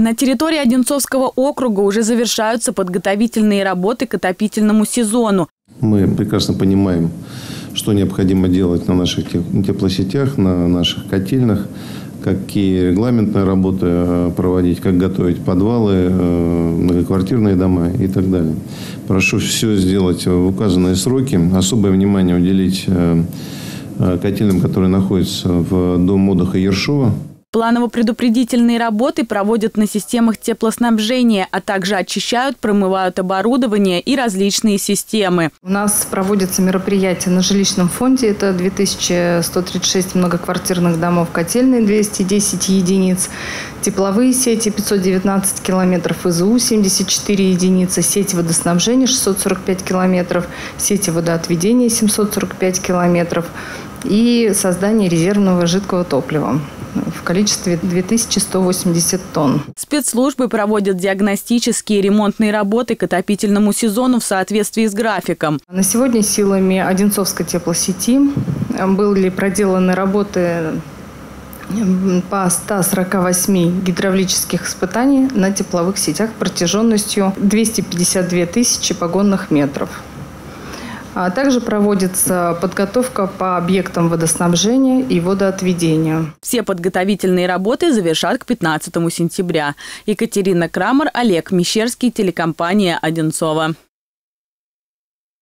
На территории Одинцовского округа уже завершаются подготовительные работы к отопительному сезону. Мы прекрасно понимаем, что необходимо делать на наших теплосетях, на наших котельных, какие регламентные работы э, проводить, как готовить подвалы, э, многоквартирные дома и так далее. Прошу все сделать в указанные сроки. Особое внимание уделить э, котельным, которые находятся в Дом отдыха Ершова. Планово-предупредительные работы проводят на системах теплоснабжения, а также очищают, промывают оборудование и различные системы. У нас проводятся мероприятия на жилищном фонде. Это 2136 многоквартирных домов, котельные 210 единиц, тепловые сети 519 километров, ИЗУ 74 единицы, сети водоснабжения 645 километров, сети водоотведения 745 километров и создание резервного жидкого топлива в количестве 2180 тонн. Спецслужбы проводят диагностические и ремонтные работы к отопительному сезону в соответствии с графиком. На сегодня силами Одинцовской теплосети были проделаны работы по 148 гидравлических испытаний на тепловых сетях протяженностью 252 тысячи погонных метров. А также проводится подготовка по объектам водоснабжения и водоотведения. Все подготовительные работы завершат к 15 сентября. Екатерина Крамер, Олег Мещерский, телекомпания «Одинцова».